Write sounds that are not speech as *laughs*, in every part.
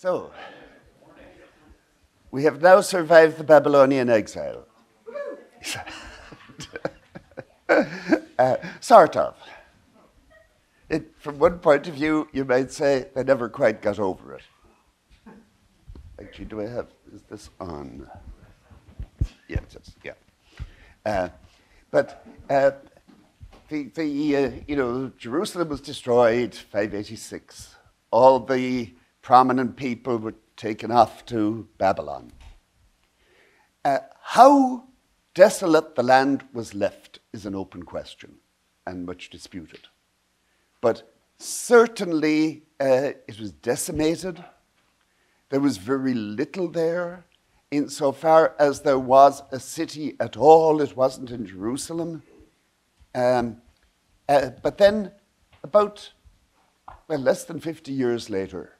So, we have now survived the Babylonian exile. *laughs* uh, sort of. It, from one point of view, you might say they never quite got over it. Actually, do I have, is this on? Yeah, just, yeah. Uh, but uh, the, the uh, you know, Jerusalem was destroyed 586. All the prominent people were taken off to Babylon. Uh, how desolate the land was left is an open question and much disputed. But certainly uh, it was decimated. There was very little there. Insofar as there was a city at all, it wasn't in Jerusalem. Um, uh, but then, about well, less than 50 years later,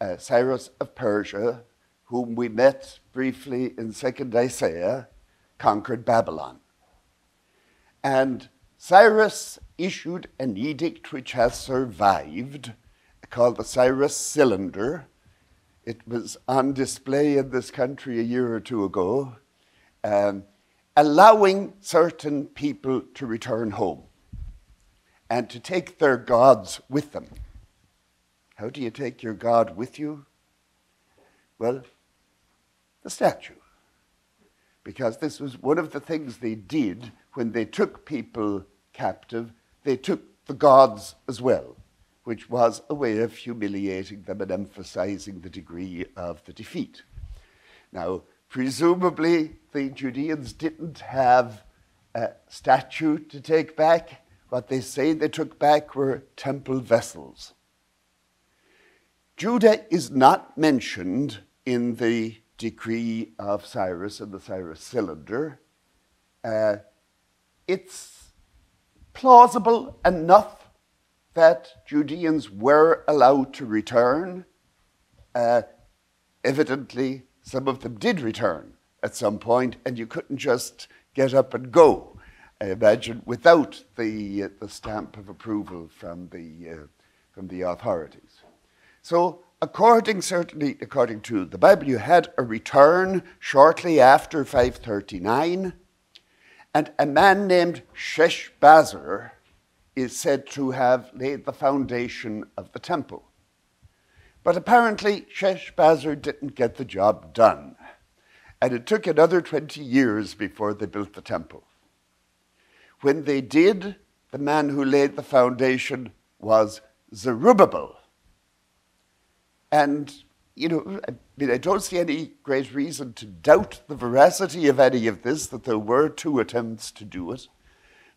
uh, Cyrus of Persia, whom we met briefly in 2nd Isaiah, conquered Babylon. And Cyrus issued an edict which has survived, called the Cyrus Cylinder. It was on display in this country a year or two ago, um, allowing certain people to return home and to take their gods with them. How do you take your God with you? Well, the statue. Because this was one of the things they did when they took people captive, they took the gods as well, which was a way of humiliating them and emphasizing the degree of the defeat. Now, presumably, the Judeans didn't have a statue to take back. What they say they took back were temple vessels. Judah is not mentioned in the decree of Cyrus and the Cyrus cylinder. Uh, it's plausible enough that Judeans were allowed to return. Uh, evidently, some of them did return at some point, and you couldn't just get up and go, I imagine, without the, uh, the stamp of approval from the, uh, from the authorities. So, according certainly according to the Bible, you had a return shortly after 539, and a man named Sheshbazzar is said to have laid the foundation of the temple. But apparently, Sheshbazzar didn't get the job done, and it took another 20 years before they built the temple. When they did, the man who laid the foundation was Zerubbabel and, you know, I mean, I don't see any great reason to doubt the veracity of any of this, that there were two attempts to do it.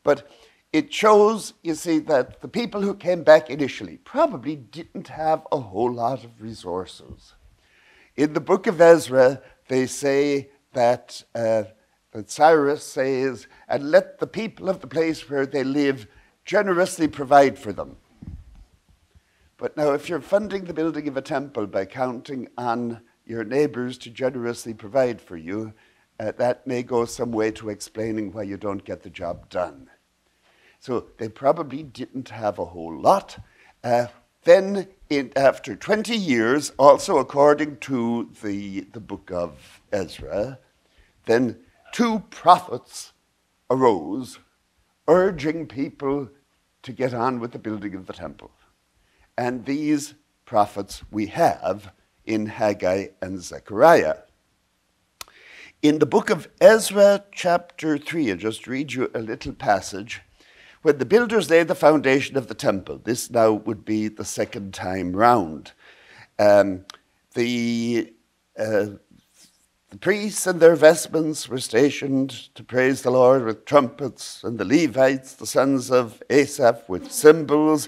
But it shows, you see, that the people who came back initially probably didn't have a whole lot of resources. In the book of Ezra, they say that, uh, that Cyrus says, and let the people of the place where they live generously provide for them. But now, if you're funding the building of a temple by counting on your neighbors to generously provide for you, uh, that may go some way to explaining why you don't get the job done. So they probably didn't have a whole lot. Uh, then, in, after 20 years, also according to the, the book of Ezra, then two prophets arose urging people to get on with the building of the temple. And these prophets we have in Haggai and Zechariah. In the book of Ezra, chapter 3, I'll just read you a little passage. When the builders laid the foundation of the temple, this now would be the second time round. Um, the, uh, the priests and their vestments were stationed to praise the Lord with trumpets, and the Levites, the sons of Asaph, with cymbals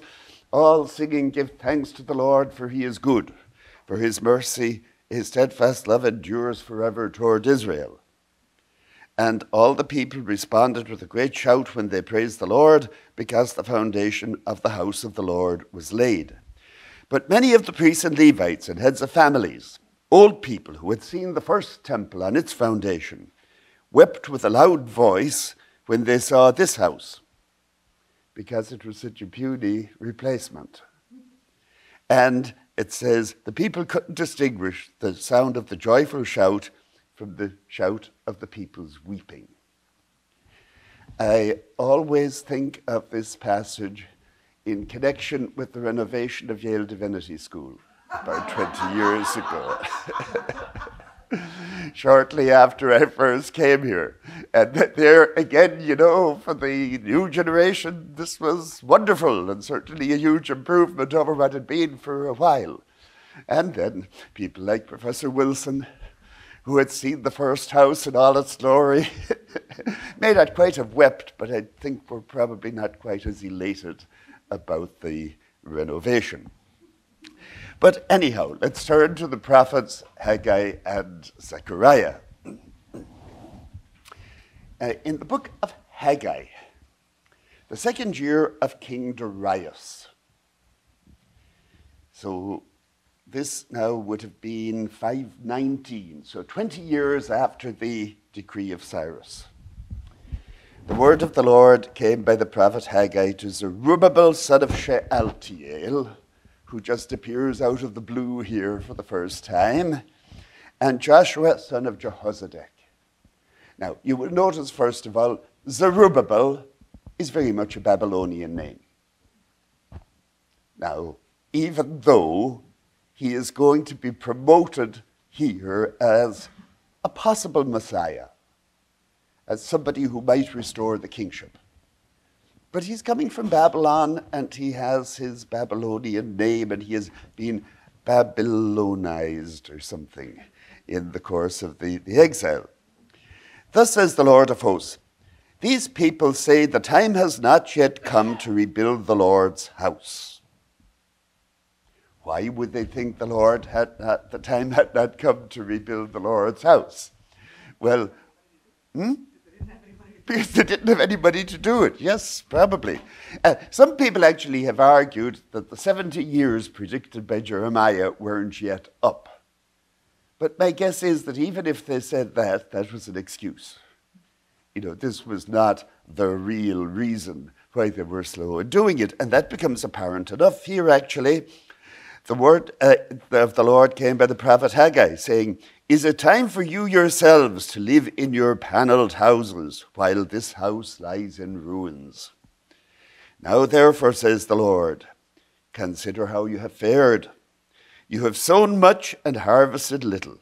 all singing, Give thanks to the Lord, for he is good, for his mercy, his steadfast love endures forever toward Israel. And all the people responded with a great shout when they praised the Lord, because the foundation of the house of the Lord was laid. But many of the priests and Levites and heads of families, old people who had seen the first temple on its foundation, wept with a loud voice when they saw this house because it was such a puny replacement. And it says, The people couldn't distinguish the sound of the joyful shout from the shout of the people's weeping. I always think of this passage in connection with the renovation of Yale Divinity School about 20 years ago. *laughs* *laughs* Shortly after I first came here. And *laughs* there again, you know, for the new generation, this was wonderful and certainly a huge improvement over what had been for a while. And then people like Professor Wilson, who had seen the first house in all its glory, *laughs* may not quite have wept, but I think we're probably not quite as elated about the renovation. But anyhow, let's turn to the prophets Haggai and Zechariah. Uh, in the book of Haggai, the second year of King Darius. So this now would have been 519, so 20 years after the decree of Cyrus. The word of the Lord came by the prophet Haggai to Zerubbabel, son of Shealtiel, who just appears out of the blue here for the first time, and Joshua, son of Jehozadak. Now, you will notice, first of all, Zerubbabel is very much a Babylonian name. Now, even though he is going to be promoted here as a possible Messiah as somebody who might restore the kingship. But he's coming from Babylon and he has his Babylonian name and he has been Babylonized or something in the course of the, the exile. Thus says the Lord of hosts These people say the time has not yet come to rebuild the Lord's house. Why would they think the Lord had not, the time had not come to rebuild the Lord's house? Well, hmm? Because they didn't have anybody to do it. Yes, probably. Uh, some people actually have argued that the 70 years predicted by Jeremiah weren't yet up. But my guess is that even if they said that, that was an excuse. You know, this was not the real reason why they were slow in doing it. And that becomes apparent enough here, actually. The word uh, of the Lord came by the prophet Haggai, saying, is it time for you yourselves to live in your panelled houses while this house lies in ruins? Now, therefore, says the Lord, consider how you have fared. You have sown much and harvested little.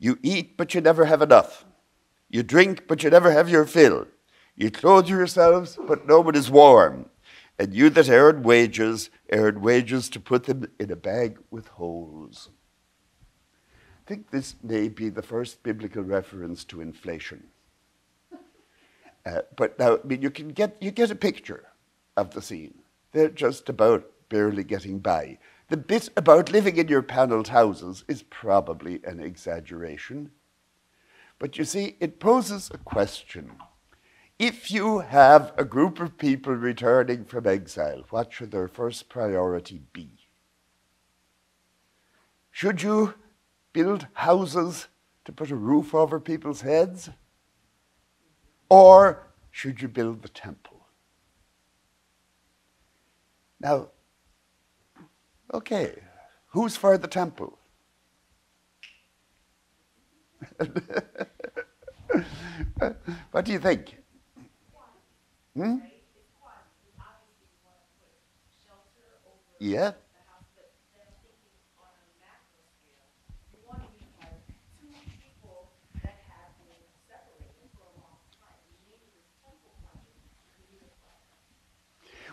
You eat, but you never have enough. You drink, but you never have your fill. You clothe yourselves, but no one is warm. And you that earn wages, earn wages to put them in a bag with holes I think this may be the first biblical reference to inflation. *laughs* Uh, but now, I mean, you can get you get a picture of the scene. They're just about barely getting by. The bit about living in your panelled houses is probably an exaggeration. But you see, it poses a question. If you have a group of people returning from exile, what should their first priority be? Should you build houses to put a roof over people's heads? Or should you build the temple? Now, okay, who's for the temple? *laughs* what do you think? Hmm? Yeah.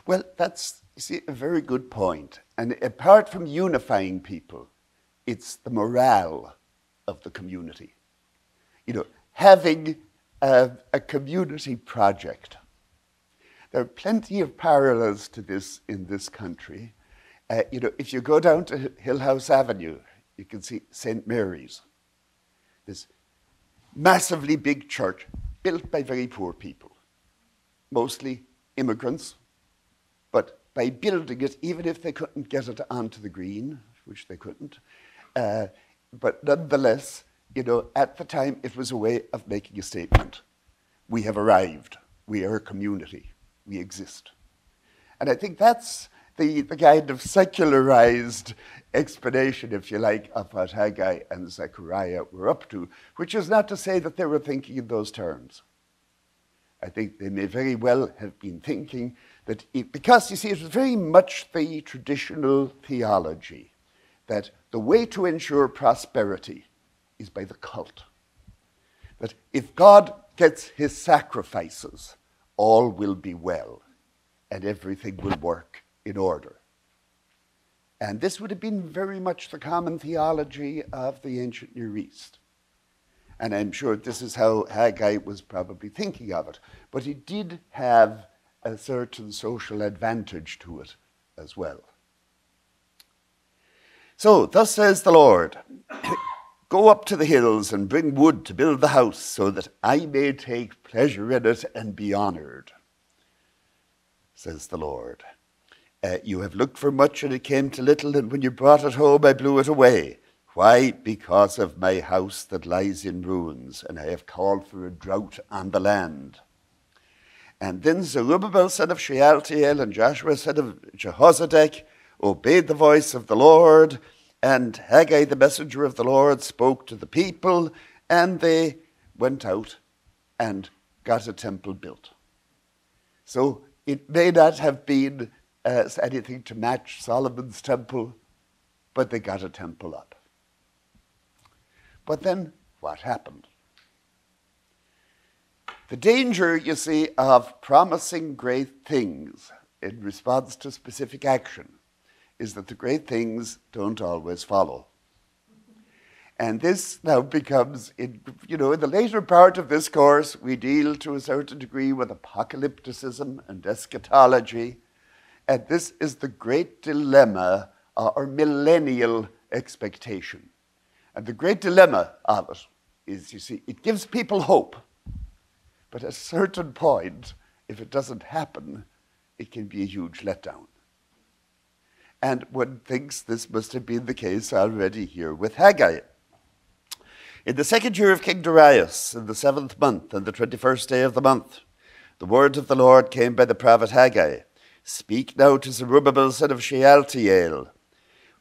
Well, that's see, a very good point. And apart from unifying people, it's the morale of the community. You know, having a, a community project. There are plenty of parallels to this in this country. Uh, you know, if you go down to Hillhouse Avenue, you can see St. Mary's, this massively big church built by very poor people, mostly immigrants but by building it, even if they couldn't get it onto the green, which they couldn't, uh, but nonetheless, you know, at the time it was a way of making a statement. We have arrived. We are a community. We exist. And I think that's the, the kind of secularized explanation, if you like, of what Haggai and Zechariah were up to, which is not to say that they were thinking in those terms. I think they may very well have been thinking that, it, because you see, it was very much the traditional theology that the way to ensure prosperity is by the cult. That if God gets his sacrifices, all will be well and everything will work in order. And this would have been very much the common theology of the ancient Near East. And I'm sure this is how Haggai was probably thinking of it. But it did have a certain social advantage to it as well. So, thus says the Lord Go up to the hills and bring wood to build the house, so that I may take pleasure in it and be honored, says the Lord. Uh, you have looked for much, and it came to little, and when you brought it home, I blew it away. Why? Because of my house that lies in ruins, and I have called for a drought on the land. And then Zerubbabel, son of Shealtiel, and Joshua, son of Jehozadak, obeyed the voice of the Lord, and Haggai, the messenger of the Lord, spoke to the people, and they went out and got a temple built. So it may not have been uh, anything to match Solomon's temple, but they got a temple up. But then what happened? The danger, you see, of promising great things in response to specific action is that the great things don't always follow. And this now becomes, in, you know, in the later part of this course, we deal to a certain degree with apocalypticism and eschatology. And this is the great dilemma uh, or millennial expectation. And the great dilemma of it is, you see, it gives people hope. But at a certain point, if it doesn't happen, it can be a huge letdown. And one thinks this must have been the case already here with Haggai. In the second year of King Darius, in the seventh month, and the twenty first day of the month, the word of the Lord came by the prophet Haggai Speak now to Zerubbabel, son of Shealtiel.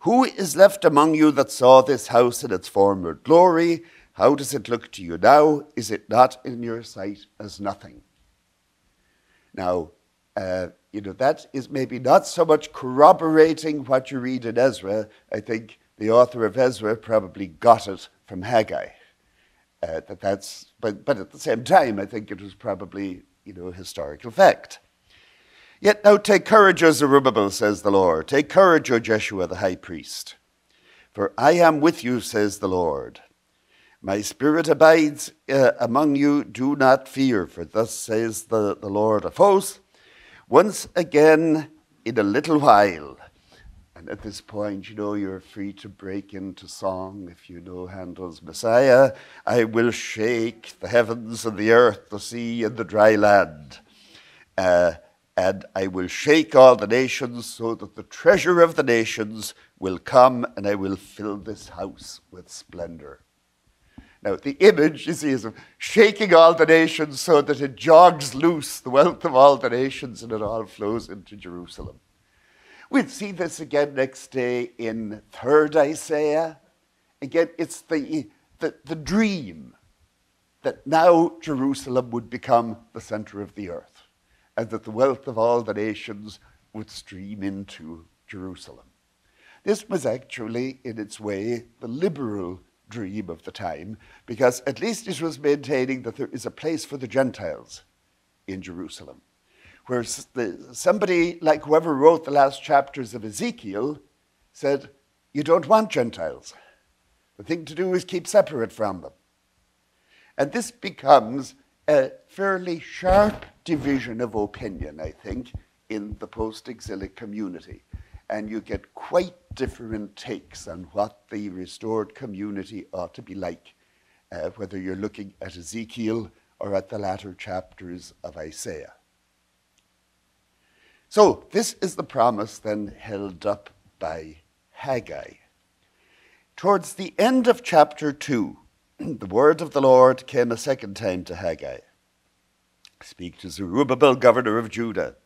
Who is left among you that saw this house in its former glory? How does it look to you now? Is it not in your sight as nothing? Now, uh, you know, that is maybe not so much corroborating what you read in Ezra. I think the author of Ezra probably got it from Haggai. Uh, that that's, but, but at the same time, I think it was probably, you know, a historical fact. Yet now take courage, O Zerubbabel, says the Lord. Take courage, O Jeshua the high priest. For I am with you, says the Lord. My spirit abides uh, among you. Do not fear, for thus says the, the Lord of hosts once again in a little while. And at this point, you know, you're free to break into song if you know Handel's Messiah. I will shake the heavens and the earth, the sea and the dry land. Uh, and I will shake all the nations so that the treasure of the nations will come and I will fill this house with splendor. Now, the image, you see, is of shaking all the nations so that it jogs loose the wealth of all the nations and it all flows into Jerusalem. We'll see this again next day in 3rd Isaiah. Again, it's the, the, the dream that now Jerusalem would become the center of the earth and that the wealth of all the nations would stream into Jerusalem. This was actually, in its way, the liberal dream of the time, because at least it was maintaining that there is a place for the Gentiles in Jerusalem. Where somebody like whoever wrote the last chapters of Ezekiel said, You don't want Gentiles. The thing to do is keep separate from them. And this becomes a fairly sharp division of opinion, I think, in the post exilic community and you get quite different takes on what the restored community ought to be like, uh, whether you're looking at Ezekiel or at the latter chapters of Isaiah. So, this is the promise then held up by Haggai. Towards the end of chapter 2, *clears throat* the word of the Lord came a second time to Haggai Speak to Zerubbabel, governor of Judah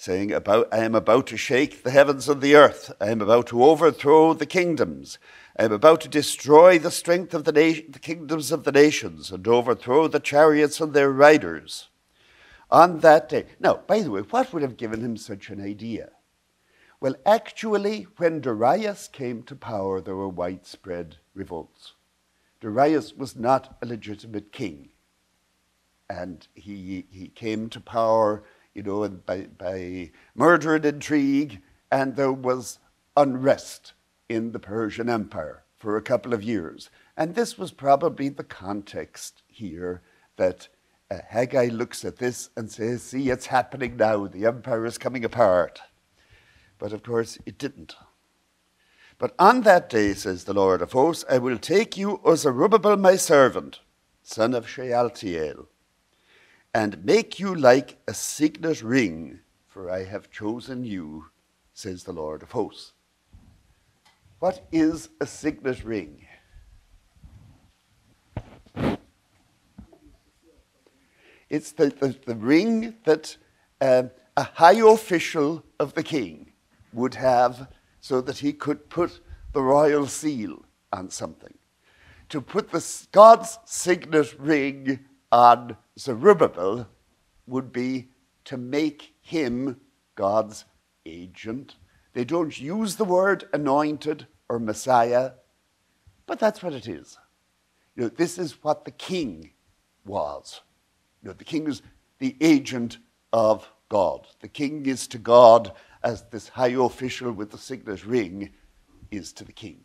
saying, about, I am about to shake the heavens and the earth. I am about to overthrow the kingdoms. I am about to destroy the strength of the, na- the kingdoms of the nations and overthrow the chariots and their riders. On that day. Now, by the way, what would have given him such an idea? Well, actually, when Darius came to power, there were widespread revolts. Darius was not a legitimate king. And he, he came to power, you know, by, by murder and intrigue, and there was unrest in the Persian Empire for a couple of years. And this was probably the context here that uh, Haggai looks at this and says, See, it's happening now. The empire is coming apart. But of course, it didn't. But on that day, says the Lord of hosts, I will take you, Zerubbabel, my servant, son of Shealtiel, and make you like a signet ring, for I have chosen you, says the Lord of hosts. What is a signet ring? It's the, the, the ring that um, a high official of the king would have so that he could put the royal seal on something. To put the, God's signet ring on Zerubbabel would be to make him God's agent. They don't use the word anointed or Messiah, but that's what it is. You know, this is what the king was. You know, the king is the agent of God. The king is to God as this high official with the signet ring is to the king.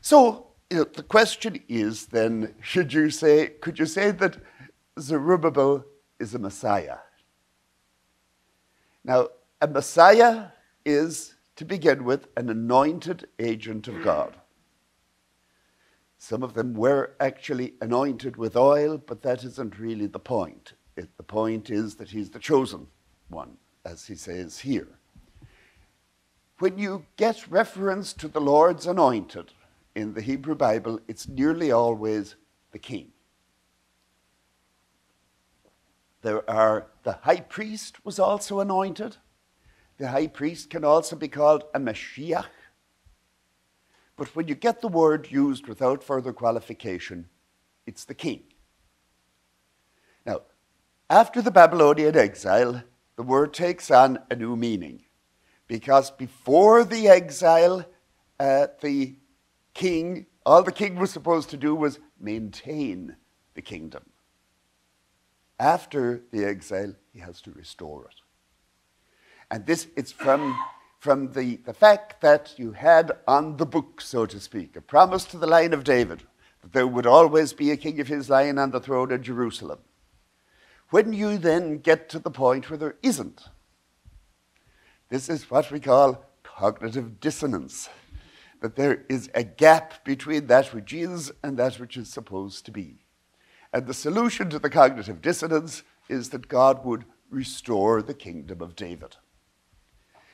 So you know, the question is then, should you say, could you say that Zerubbabel is a Messiah? Now, a Messiah is, to begin with, an anointed agent of God. Some of them were actually anointed with oil, but that isn't really the point. It, the point is that he's the chosen one as he says here. When you get reference to the Lord's anointed in the Hebrew Bible, it's nearly always the king. There are the high priest was also anointed. The high priest can also be called a Mashiach. But when you get the word used without further qualification, it's the king. Now, after the Babylonian exile, the word takes on a new meaning. Because before the exile, uh, the king, all the king was supposed to do was maintain the kingdom. After the exile, he has to restore it. And this, it's from, from the, the fact that you had on the book, so to speak, a promise to the line of David that there would always be a king of his line on the throne in Jerusalem. When you then get to the point where there isn't, this is what we call cognitive dissonance. That there is a gap between that which is and that which is supposed to be. And the solution to the cognitive dissonance is that God would restore the kingdom of David.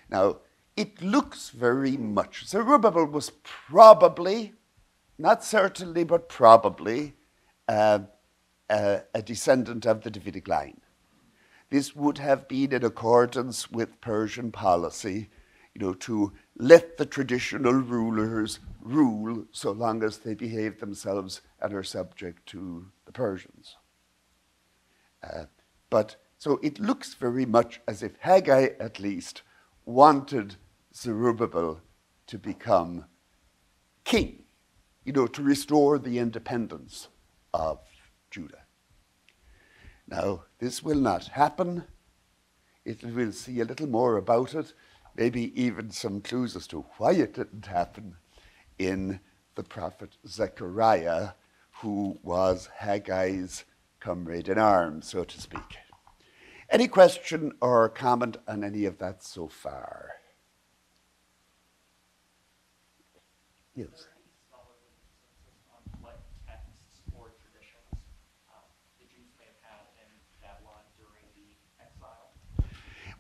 Now, it looks very much, Zerubbabel was probably, not certainly, but probably, uh, a, a descendant of the Davidic line. This would have been in accordance with Persian policy, you know, to let the traditional rulers rule so long as they behave themselves and are subject to the Persians. Uh, but so it looks very much as if Haggai, at least, wanted Zerubbabel to become king, you know, to restore the independence of Judah. Now, this will not happen. It will see a little more about it, maybe even some clues as to why it didn't happen in the prophet Zechariah, who was Haggai's comrade in arms, so to speak. Any question or comment on any of that so far? Yes.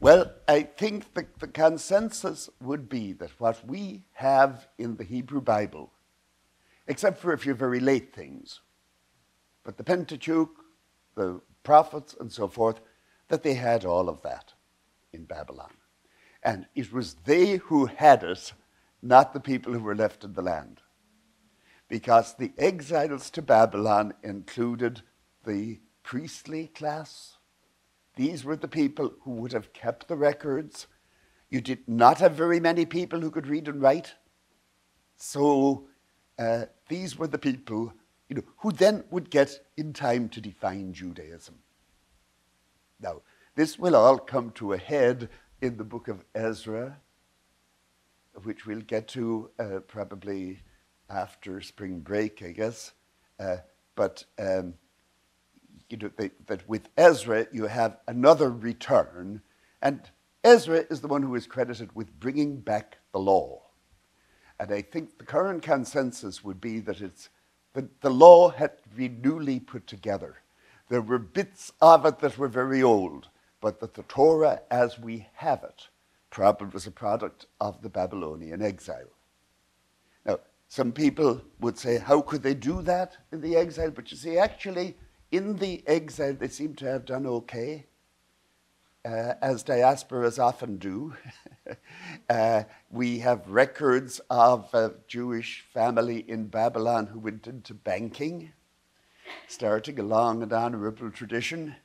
Well, I think the, the consensus would be that what we have in the Hebrew Bible, except for a few very late things, but the Pentateuch, the prophets, and so forth, that they had all of that. in Babylon. And it was they who had it, not the people who were left in the land. Because the exiles to Babylon included the priestly class. These were the people who would have kept the records. You did not have very many people who could read and write. So uh, these were the people you know, who then would get in time to define Judaism. Now, this will all come to a head in the book of Ezra, which we'll get to uh, probably after spring break, I guess. Uh, but um, you know, they, that with Ezra, you have another return, and Ezra is the one who is credited with bringing back the law. And I think the current consensus would be that it's that the law had to be newly put together. There were bits of it that were very old, but that the Torah as we have it probably was a product of the Babylonian exile. Now, some people would say, how could they do that in the exile? But you see, actually, in the exile, they seem to have done okay, uh, as diasporas often do. *laughs* uh, we have records of a Jewish family in Babylon who went into banking, starting a long and honorable tradition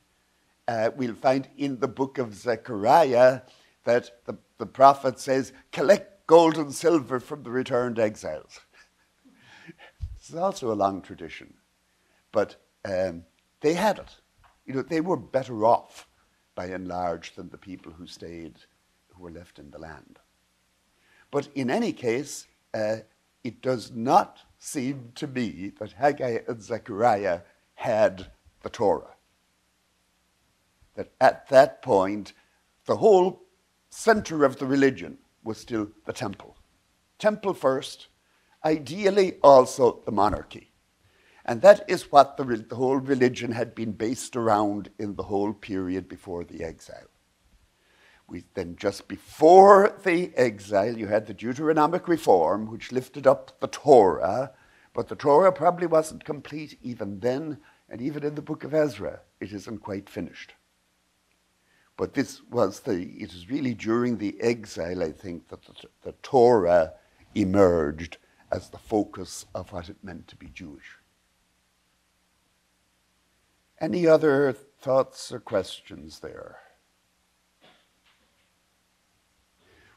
uh, we'll find in the book of Zechariah that the, the prophet says, collect gold and silver from the returned exiles. *laughs* this is also a long tradition. But um, they had it. You know, they were better off by and large than the people who stayed, who were left in the land. But in any case, uh, it does not seem to me that Haggai and Zechariah had the Torah that at that point, the whole center of the religion was still the temple. Temple first, ideally also the monarchy. And that is what the, the, whole religion had been based around in the whole period before the exile. We, then, just before the exile, you had the Deuteronomic reform, which lifted up the Torah, but the Torah probably wasn't complete even then, and even in the book of Ezra, it isn't quite finished. But this was the, it is really during the exile, I think, that the, the Torah emerged as the focus of what it meant to be Jewish. Any other thoughts or questions there?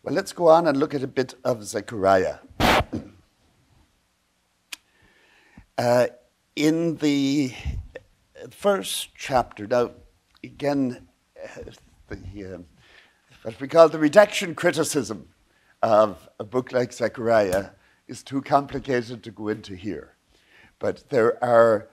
Well, let's go on and look at a bit of Zechariah. *clears throat* uh, in the first chapter, now, again, the, um, what we call the redaction criticism of a book like Zechariah is too complicated to go into here. But there are,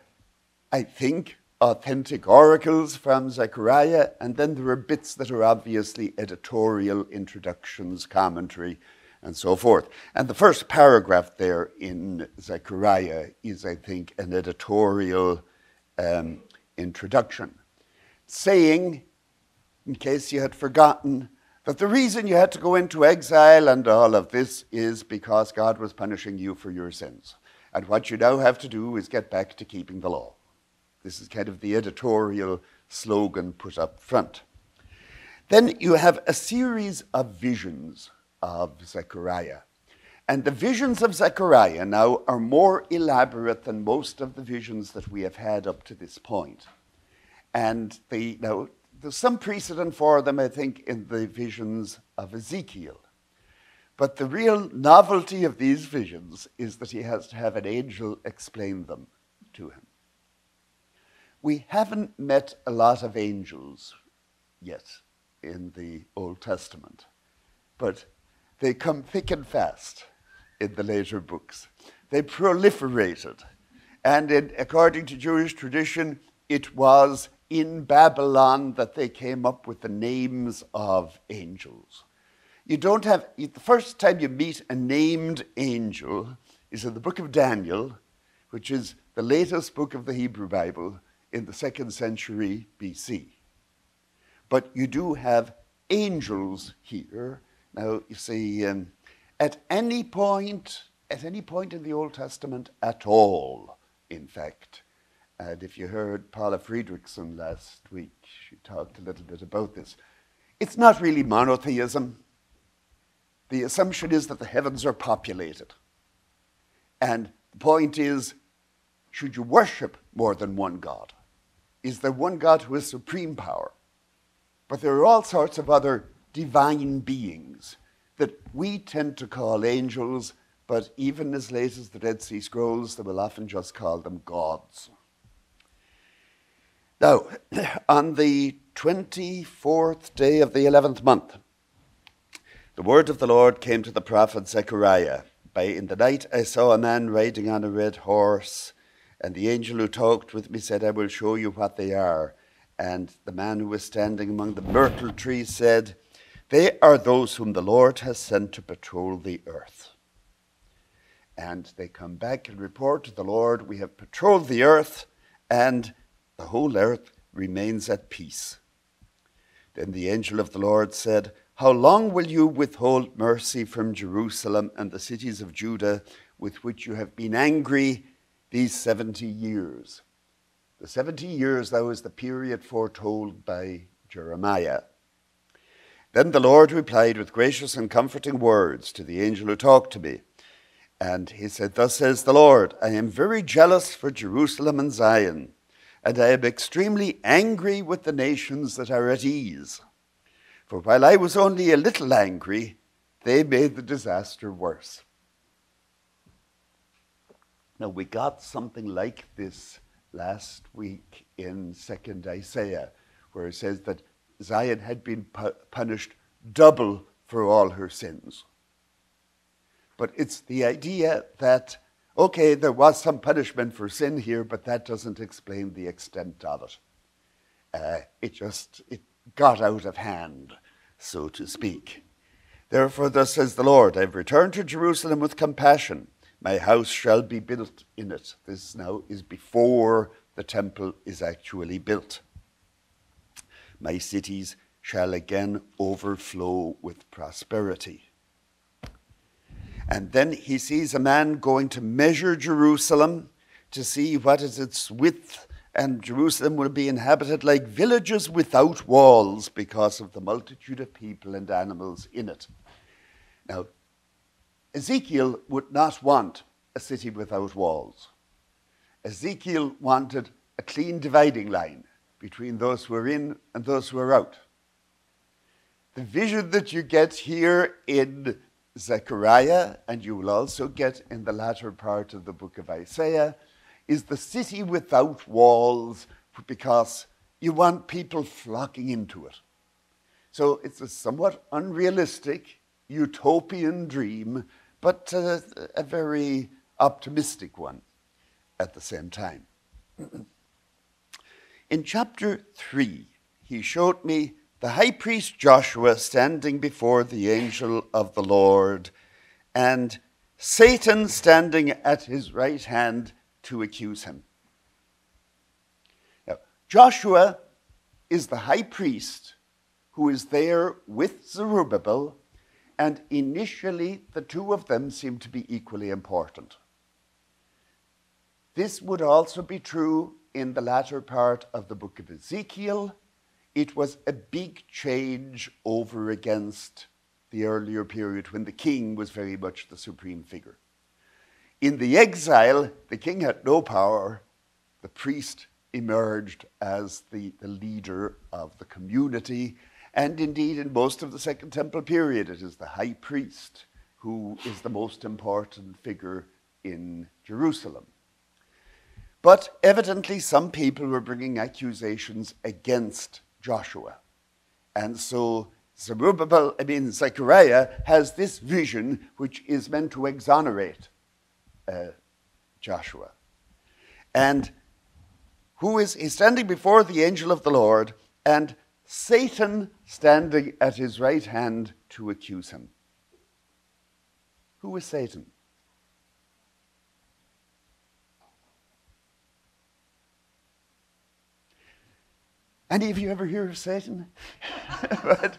I think, authentic oracles from Zechariah, and then there are bits that are obviously editorial introductions, commentary, and so forth. And the first paragraph there in Zechariah is, I think, an editorial um, introduction saying in case you had forgotten, that the reason you had to go into exile and all of this is because God was punishing you for your sins. And what you now have to do is get back to keeping the law. This is kind of the editorial slogan put up front. Then you have a series of visions of Zechariah. And the visions of Zechariah now are more elaborate than most of the visions that we have had up to this point. And they, now, there's some precedent for them, I think, in the visions of Ezekiel. But the real novelty of these visions is that he has to have an angel explain them to him. We haven't met a lot of angels yet in the Old Testament, but they come thick and fast in the later books. They proliferated. And in, according to Jewish tradition, it was in Babylon that they came up with the names of angels. You don't have, the first time you meet a named angel is in the book of Daniel, which is the latest book of the Hebrew Bible in the second century BC. But you do have angels here. Now, you see, um, at any point, at any point in the Old Testament at all, in fact, and if you heard Paula Fredriksen last week, she talked a little bit about this. it's not really monotheism. The assumption is that the heavens are populated. And the point is should you worship more than one God? Is there one God who has supreme power? But there are all sorts of other divine beings that we tend to call angels, but even as late as the Dead Sea Scrolls, they will often just call them gods. Now, *clears throat* on the 24th day of the 11th month, the word of the Lord came to the prophet Zechariah. By in the night I saw a man riding on a red horse, and the angel who talked with me said, I will show you what they are. And the man who was standing among the myrtle trees said, They are those whom the Lord has sent to patrol the earth. And they come back and report to the Lord, We have patrolled the earth, and the whole earth remains at peace. Then the angel of the Lord said, How long will you withhold mercy from Jerusalem and the cities of Judah with which you have been angry these 70 years? The 70 years, that was the period foretold by Jeremiah. Then the Lord replied with gracious and comforting words to the angel who talked to me. And he said, Thus says the Lord, I am very jealous for Jerusalem and Zion and I am extremely angry with the nations that are at ease. For while I was only a little angry, they made the disaster worse. Now, we got something like this last week in 2nd Isaiah, where it says that Zion had been pu- punished double for all her sins. But it's the idea that okay, there was some punishment for sin here, but that doesn't explain the extent of it. Uh, it just it got out of hand, so to speak. Therefore, thus says the Lord, I've returned to Jerusalem with compassion. My house shall be built in it. This now is before the temple is actually built. My cities shall again overflow with prosperity. And then he sees a man going to measure Jerusalem to see what is its width, and Jerusalem will be inhabited like villages without walls because of the multitude of people and animals in it. Now, Ezekiel would not want a city without walls. Ezekiel wanted a clean dividing line between those who are in and those who are out. The vision that you get here in Zechariah, and you will also get in the latter part of the book of Isaiah, is the city without walls because you want people flocking into it. So it's a somewhat unrealistic utopian dream, but uh, a very optimistic one at the same time. *clears throat* in chapter 3, he showed me the high priest Joshua standing before the angel of the Lord, and Satan standing at his right hand to accuse him. Now, Joshua is the high priest who is there with Zerubbabel, and initially the two of them seem to be equally important. This would also be true in the latter part of the book of Ezekiel it was a big change over against the earlier period when the king was very much the supreme figure. In the exile, the king had no power. The priest emerged as the, the leader of the community. And indeed, in most of the Second Temple period, it is the high priest who is the most important figure in Jerusalem. But evidently, some people were bringing accusations against Joshua. And so Zerubbabel, I mean, Zechariah has this vision which is meant to exonerate uh, Joshua. And who is he's standing before the angel of the Lord, and Satan standing at his right hand to accuse him. Who is Satan? Any of you ever hear of Satan? *laughs*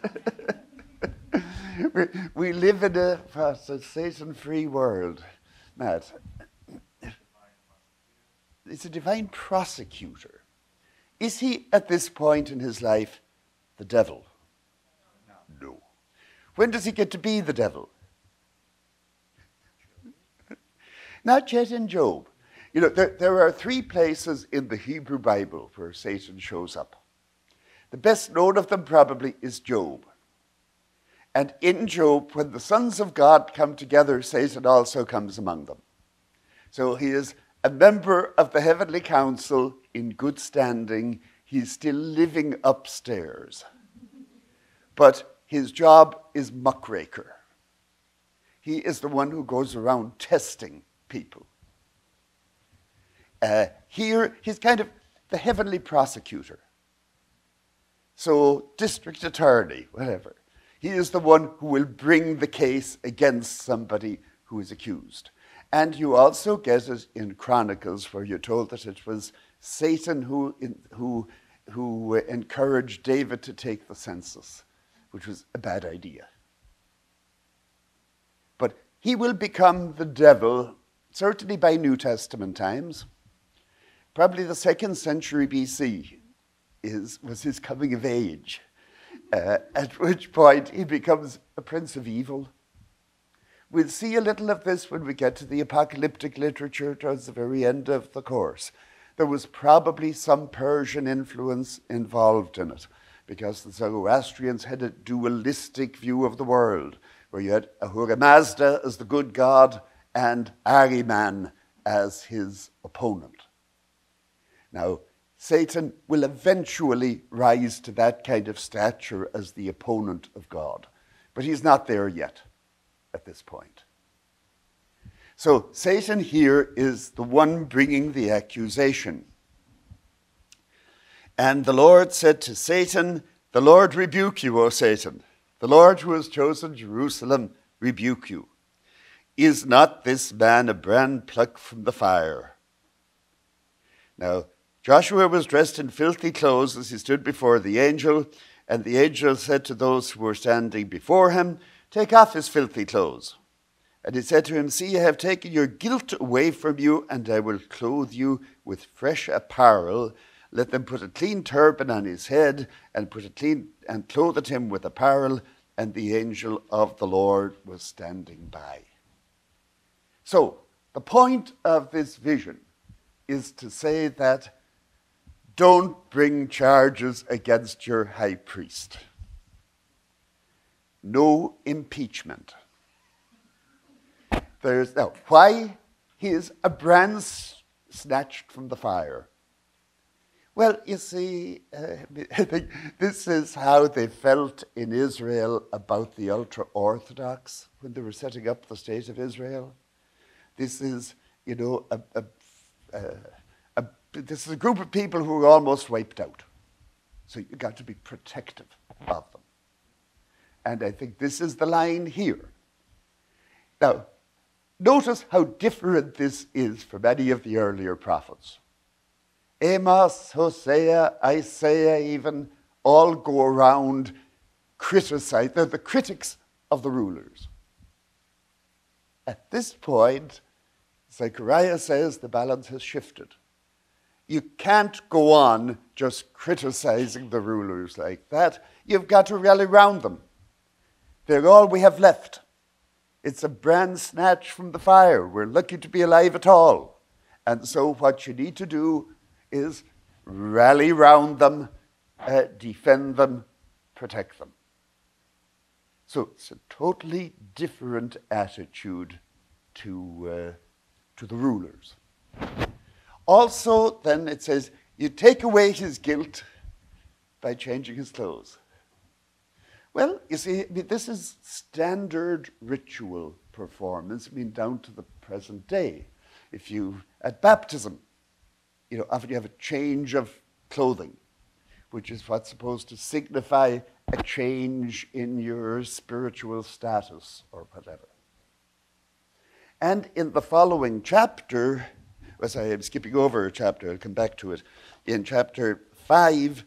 we, we live in a, a Satan free world. Matt. It's a divine prosecutor. Is he at this point in his life the devil? No. When does he get to be the devil? *laughs* Not yet in Job. You know, there, there are three places in the Hebrew Bible where Satan shows up. The best known of them probably is Job. And in Job, when the sons of God come together, Satan also comes among them. So he is a member of the heavenly council in good standing. He's still living upstairs. But his job is muckraker. He is the one who goes around testing people. Uh, here, he's kind of the heavenly prosecutor. So, district attorney, whatever. He is the one who will bring the case against somebody who is accused. And you also get it in Chronicles, where you're told that it was Satan who, in, who, who encouraged David to take the census, which was a bad idea. But he will become the devil, certainly by New Testament times. Probably the second century BC is, was his coming of age, uh, at which point he becomes a prince of evil We'll see a little of this when we get to the apocalyptic literature towards the very end of the course. There was probably some Persian influence involved in it because the Zoroastrians had a dualistic view of the world, where you had Ahura Mazda as the good god and Ahriman as his opponent. Now, Satan will eventually rise to that kind of stature as the opponent of God, but he's not there yet at this point. So Satan here is the one bringing the accusation. And the Lord said to Satan, The Lord rebuke you, O Satan. The Lord who has chosen Jerusalem rebuke you. Is not this man a brand plucked from the fire? Now, Joshua was dressed in filthy clothes as he stood before the angel, and the angel said to those who were standing before him, Take off his filthy clothes. And he said to him, See, I have taken your guilt away from you, and I will clothe you with fresh apparel. Let them put a clean turban on his head, and put a clean and clothed him with apparel. And the angel of the Lord was standing by. So, the point of this vision is to say that don't bring charges against your high priest no impeachment. There's now why he is a brand snatched from the fire. Well, you see, uh, *laughs* this is how they felt in Israel about the ultra Orthodox when they were setting up the state of Israel. This is, you know, a, a, a, a this is a group of people who were almost wiped out. So you got to be protective of them. And I think this is the line here. Now, notice how different this is from any of the earlier prophets. Amos, Hosea, Isaiah, even all go around criticize. They're the critics of the rulers. At this point, Zechariah says the balance has shifted. You can't go on just criticizing the rulers like that. You've got to rally around them. They're all we have left. It's a brand snatch from the fire. We're lucky to be alive at all. And so, what you need to do is rally round them, uh, defend them, protect them. So, it's a totally different attitude to, uh, to the rulers. Also, then it says, you take away his guilt by changing his clothes. Well, you see, this is standard ritual performance, I mean, down to the present day. If you, at baptism, you know, often you have a change of clothing, which is what's supposed to signify a change in your spiritual status or whatever. And in the following chapter, as I am skipping over a chapter, I'll come back to it. In chapter 5,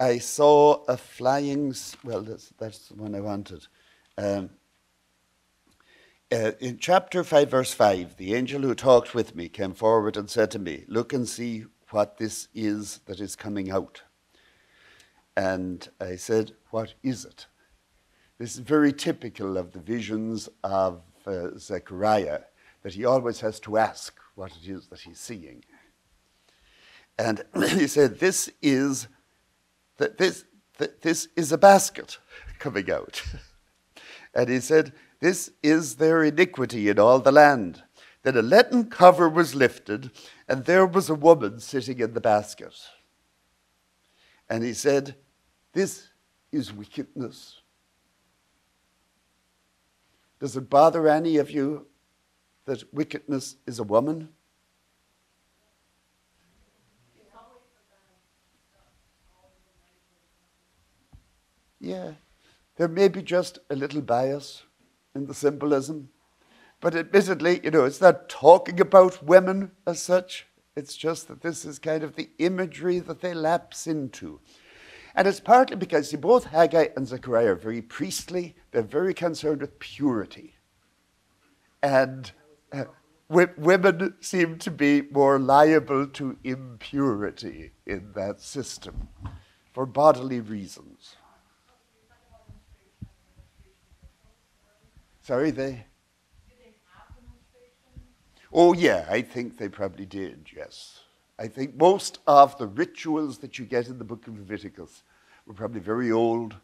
I saw a flying, well, that's, that's the one I wanted. Um, uh, in chapter 5, verse 5, the angel who talked with me came forward and said to me, Look and see what this is that is coming out. And I said, What is it? This is very typical of the visions of uh, Zechariah, that he always has to ask what it is that he's seeing. And *clears throat* he said, This is, that this, that this is a basket coming out. *laughs* and he said, This is their iniquity in all the land. Then a leaden cover was lifted, and there was a woman sitting in the basket. And he said, This is wickedness. Does it bother any of you that wickedness is a woman? Yeah, there may be just a little bias in the symbolism, but admittedly, you know, it's not talking about women as such. It's just that this is kind of the imagery that they lapse into. And it's partly because see, both Haggai and Zechariah are very priestly, they're very concerned with purity. And uh, women seem to be more liable to impurity in that system for bodily reasons. Sorry, they? Oh, yeah, I think they probably did, yes. I think most of the rituals that you get in the book of Leviticus were probably very old.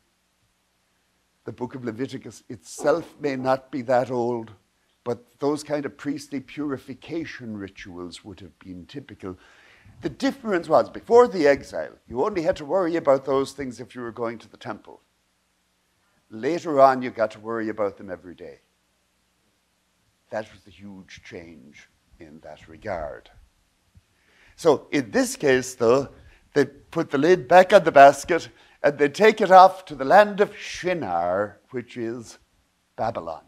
The book of Leviticus itself may not be that old, but those kind of priestly purification rituals would have been typical. The difference was before the exile, you only had to worry about those things if you were going to the temple. Later on, you got to worry about them every day. That was the huge change in that regard. So, in this case, though, they put the lid back on the basket and they take it off to the land of Shinar, which is Babylon.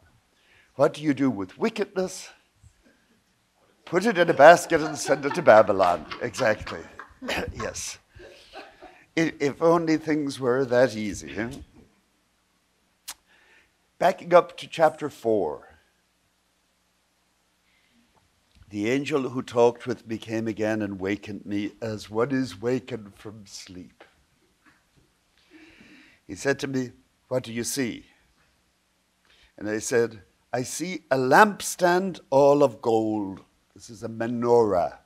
What do you do with wickedness? Put it in a basket and send it to Babylon. Exactly. *coughs* yes. If only things were that easy. Eh? Backing up to chapter 4. The angel who talked with me came again and wakened me as one is wakened from sleep. He said to me, What do you see? And I said, I see a lampstand all of gold. This is a menorah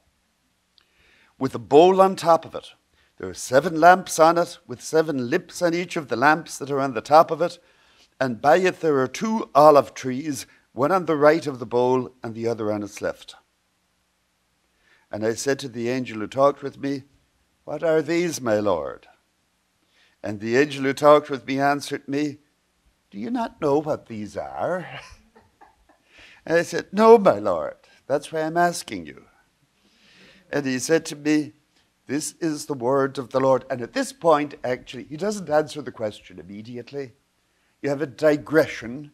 with a bowl on top of it. There are seven lamps on it, with seven lips on each of the lamps that are on the top of it and by it there are two olive trees, one on the right of the bowl and the other on its left. And I said to the angel who talked with me, What are these, my Lord? And the angel who talked with me answered me, Do you not know what these are? *laughs* and I said, No, my Lord. That's why I'm asking you. And he said to me, This is the word of the Lord. And at this point, actually, he doesn't answer the question immediately you have a digression.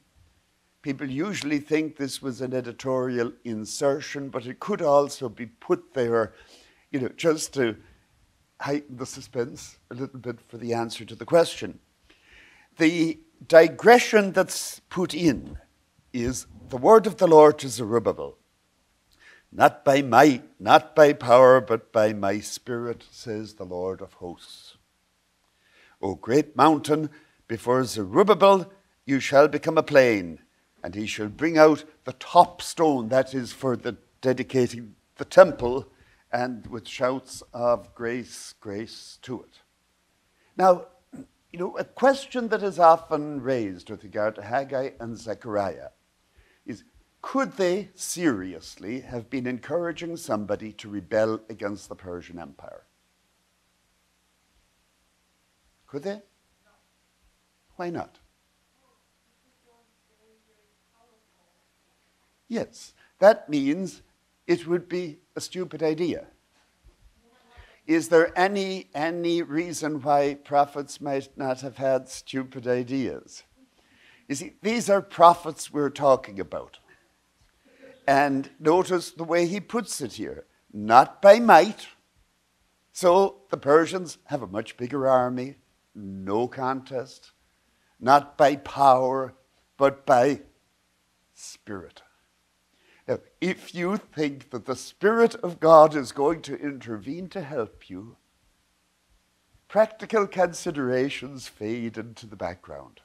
People usually think this was an editorial insertion, but it could also be put there, you know, just to heighten the suspense a little bit for the answer to the question. The digression that's put in is the word of the Lord to Zerubbabel. Not by might, not by power, but by my spirit, says the Lord of hosts. O great mountain, before Zerubbabel you shall become a plain, and he shall bring out the top stone, that is for the dedicating the temple, and with shouts of grace, grace to it. Now, you know, a question that is often raised with regard to Haggai and Zechariah is could they seriously have been encouraging somebody to rebel against the Persian Empire? Could they? Why not? Yes, that means it would be a stupid idea. Is there any, any reason why prophets might not have had stupid ideas? You see, these are prophets we're talking about. And notice the way he puts it here not by might. So the Persians have a much bigger army, no contest not by power, but by spirit. Now, if you think that the Spirit of God is going to intervene to help you, practical considerations fade into the background.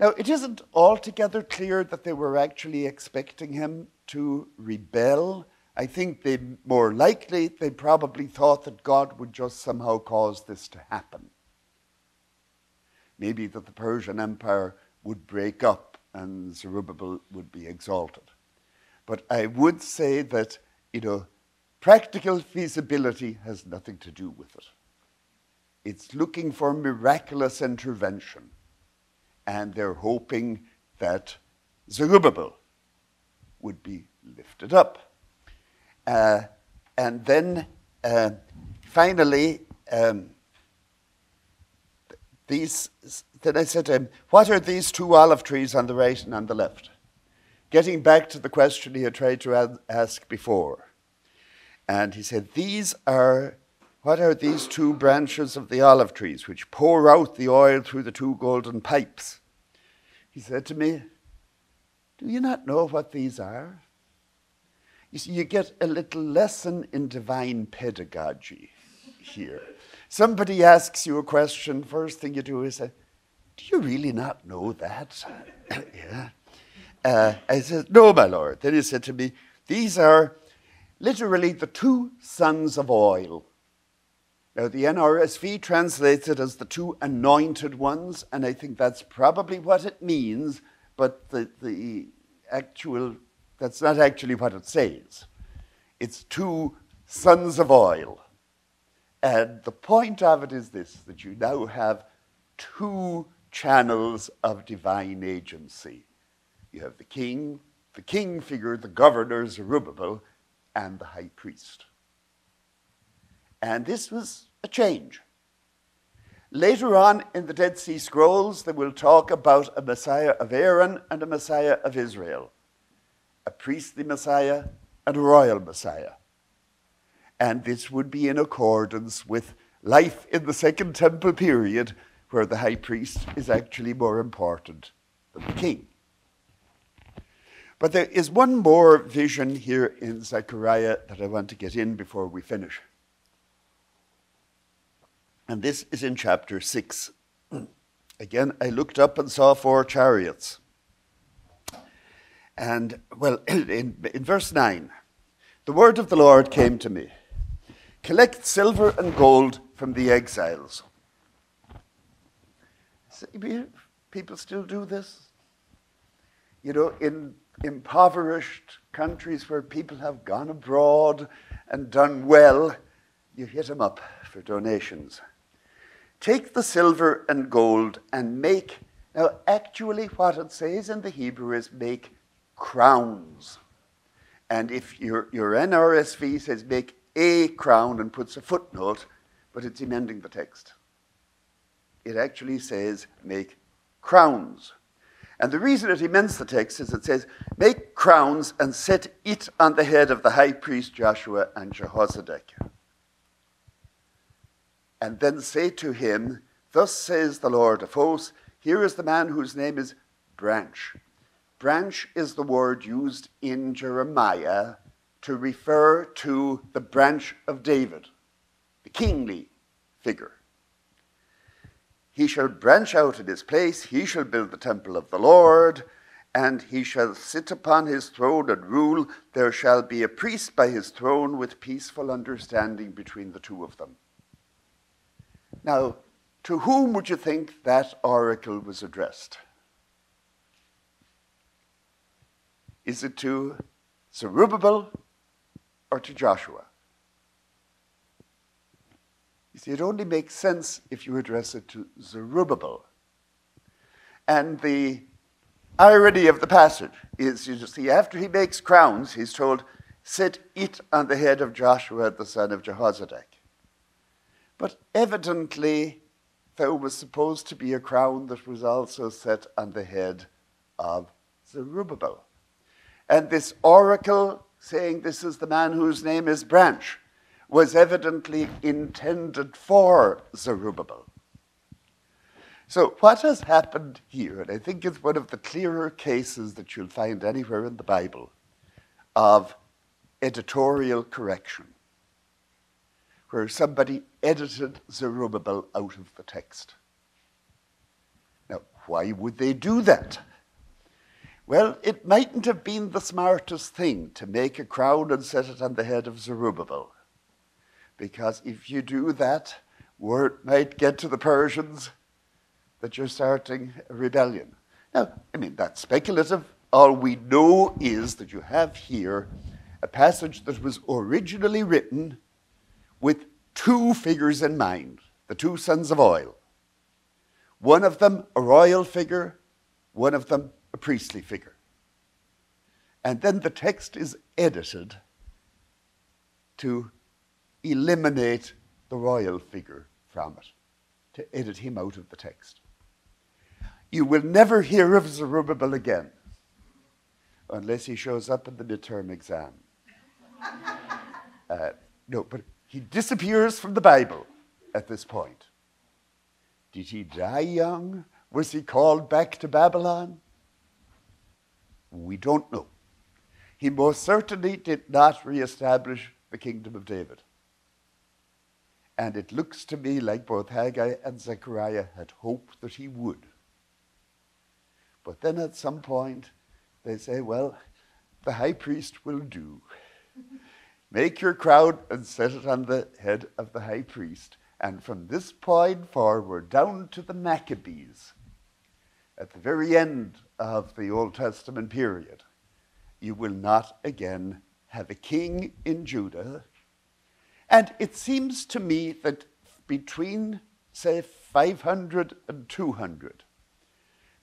Now, it isn't altogether clear that they were actually expecting him to rebel. I think they more likely they probably thought that God would just somehow cause this to happen. Maybe that the Persian Empire would break up and Zerubbabel would be exalted. But I would say that, you know, practical feasibility has nothing to do with it. It's looking for miraculous intervention. And they're hoping that Zerubbabel would be lifted up. Uh, and then uh, finally, um, these, then I said to him, What are these two olive trees on the right and on the left? Getting back to the question he had tried to ask before. And he said, These are, what are these two branches of the olive trees which pour out the oil through the two golden pipes? He said to me, Do you not know what these are? You see, you get a little lesson in divine pedagogy here. Somebody asks you a question, first thing you do is say, Do you really not know that? *coughs* yeah. Uh, I said, No, my lord. Then he said to me, These are literally the two sons of oil. Now, the NRSV translates it as the two anointed ones, and I think that's probably what it means, but the, the actual that's not actually what it says. It's two sons of oil. And the point of it is this that you now have two channels of divine agency. You have the king, the king figure, the governor, Zerubbabel, and the high priest. And this was a change. Later on in the Dead Sea Scrolls, they will talk about a Messiah of Aaron and a Messiah of Israel a priestly Messiah and a royal Messiah. And this would be in accordance with life in the Second Temple period, where the high priest is actually more important than the king. But there is one more vision here in Zechariah that I want to get in before we finish. And this is in chapter 6. *clears throat* Again, I looked up and saw four chariots. And, well, *clears throat* in, in verse 9, the word of the Lord came to me collect silver and gold from the exiles. People still do this. You know, in impoverished countries where people have gone abroad and done well, you hit them up for donations. Take the silver and gold and make, now, actually, what it says in the Hebrew is make crowns. And if your, your NRSV says make a crown and puts a footnote, but it's amending the text. It actually says make crowns. And the reason it amends the text is it says, Make crowns and set it on the head of the high priest Joshua and Jehozadak. And then say to him, Thus says the Lord of hosts, Here is the man whose name is Branch. Branch is the word used in Jeremiah to refer to the branch of David, the kingly figure. He shall branch out in his place, he shall build the temple of the Lord, and he shall sit upon his throne and rule. There shall be a priest by his throne with peaceful understanding between the two of them. Now, to whom would you think that oracle was addressed? Is it to Zerubbabel or to Joshua? You see, it only makes sense if you address it to Zerubbabel. And the irony of the passage is you see, after he makes crowns, he's told, Set it on the head of Joshua, the son of Jehozadak. But evidently, there was supposed to be a crown that was also set on the head of Zerubbabel. And this oracle saying this is the man whose name is Branch was evidently intended for Zerubbabel. So, what has happened here, and I think it's one of the clearer cases that you'll find anywhere in the Bible of editorial correction, where somebody edited Zerubbabel out of the text. Now, why would they do that? Well, it mightn't have been the smartest thing to make a crown and set it on the head of Zerubbabel. Because if you do that, word might get to the Persians that you're starting a rebellion. Now, I mean, that's speculative. All we know is that you have here a passage that was originally written with two figures in mind the two sons of oil. One of them a royal figure, one of them a priestly figure. And then the text is edited to eliminate the royal figure from it, to edit him out of the text. You will never hear of Zerubbabel again unless he shows up in the midterm exam. uh, no, but he disappears from the Bible at this point. Did he die young? Was he called back to Babylon? We don't know. He most certainly did not reestablish the kingdom of David. And it looks to me like both Haggai and Zechariah had hoped that he would. But then at some point, they say, well, the high priest will do. Make your crown and set it on the head of the high priest. And from this point forward, down to the Maccabees, at the very end of the Old Testament period, you will not again have a king in Judah. And it seems to me that between, say, 500 and 200,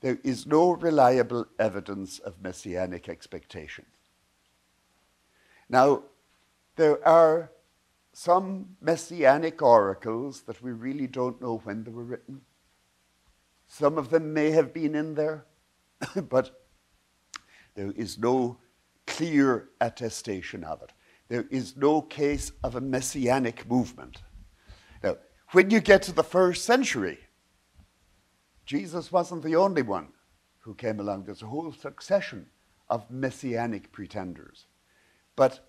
there is no reliable evidence of messianic expectation. Now, there are some messianic oracles that we really don't know when they were written. Some of them may have been in there, *laughs* but there is no clear attestation of it. There is no case of a messianic movement. Now, when you get to the first century, Jesus wasn't the only one who came along. There's a whole succession of messianic pretenders. But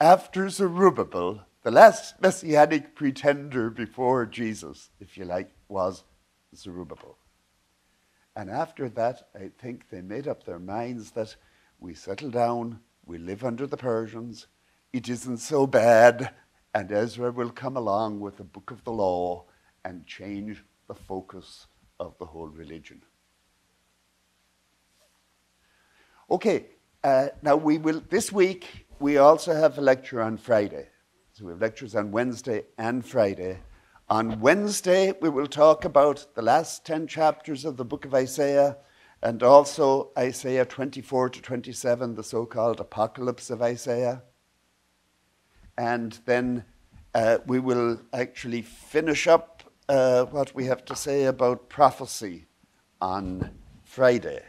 after Zerubbabel, the last messianic pretender before Jesus, if you like, was Zerubbabel. And after that, I think they made up their minds that we settle down, we live under the Persians, it isn't so bad, and Ezra will come along with the book of the law and change the focus of the whole religion. Okay, uh, now we will, this week, we also have a lecture on Friday. So we have lectures on Wednesday and Friday. On Wednesday, we will talk about the last 10 chapters of the book of Isaiah and also Isaiah 24 to 27, the so called apocalypse of Isaiah. And then uh, we will actually finish up uh, what we have to say about prophecy on Friday.